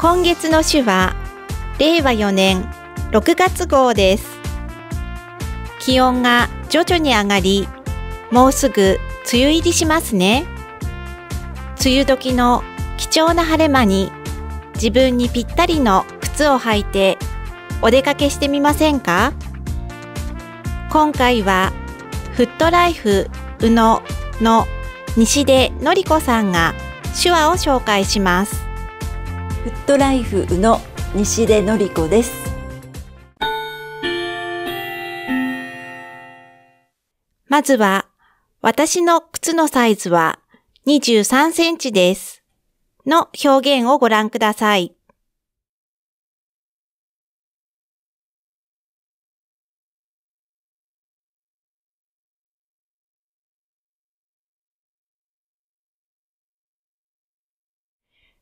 今月の週は令和4年6月号です。気温が徐々に上がりもうすぐ梅雨入りしますね。梅雨時の貴重な晴れ間に自分にぴったりの靴を履いてお出かけしてみませんか？今回はフットライフ宇野の西出のりこさんが手話を紹介します。フットライフ宇野西出のりこですまずは私の靴のサイズは23センチですの表現をご覧ください。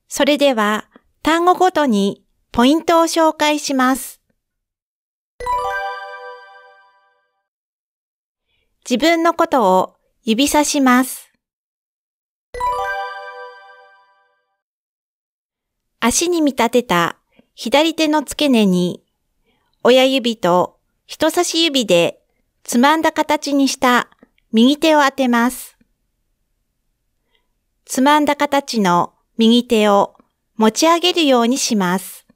それでは単語ごとにポイントを紹介します。自分のことを指さします。足に見立てた左手の付け根に親指と人差し指でつまんだ形にした右手を当てます。つまんだ形の右手を持ち上げるようにします。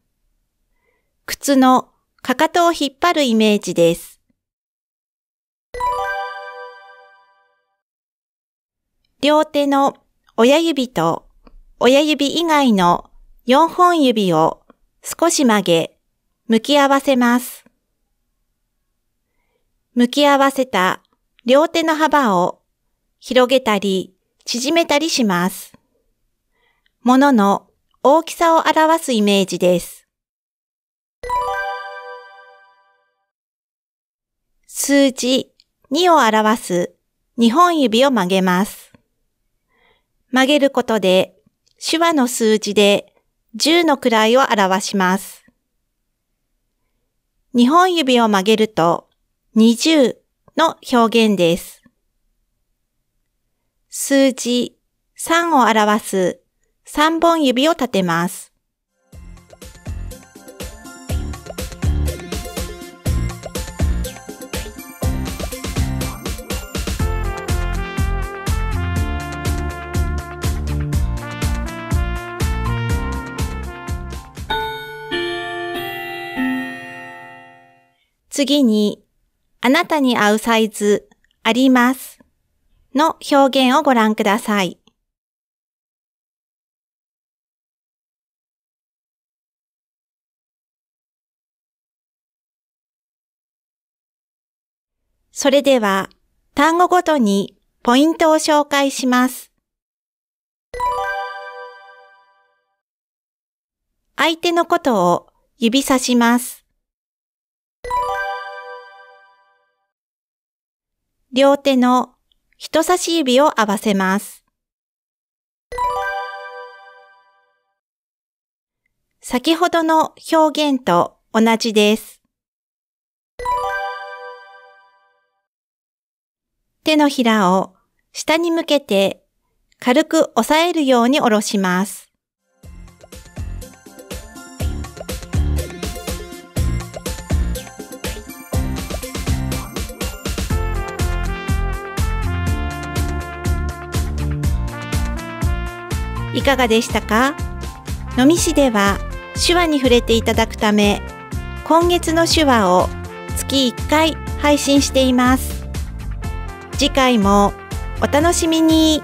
靴のかかとを引っ張るイメージです。両手の親指と親指以外の4本指を少し曲げ、向き合わせます。向き合わせた両手の幅を広げたり縮めたりします。ものの大きさを表すイメージです。数字2を表す2本指を曲げます。曲げることで手話の数字で10の位を表します。2本指を曲げると20の表現です。数字3を表す3本指を立てます。次に、あなたに合うサイズありますの表現をご覧ください。それでは単語ごとにポイントを紹介します。相手のことを指さします。両手の人差し指を合わせます。先ほどの表現と同じです。手のひらを下に向けて軽く押さえるように下ろします。いかがでしたか？のみしでは手話に触れていただくため今月の手話を月1回配信しています。次回もお楽しみに。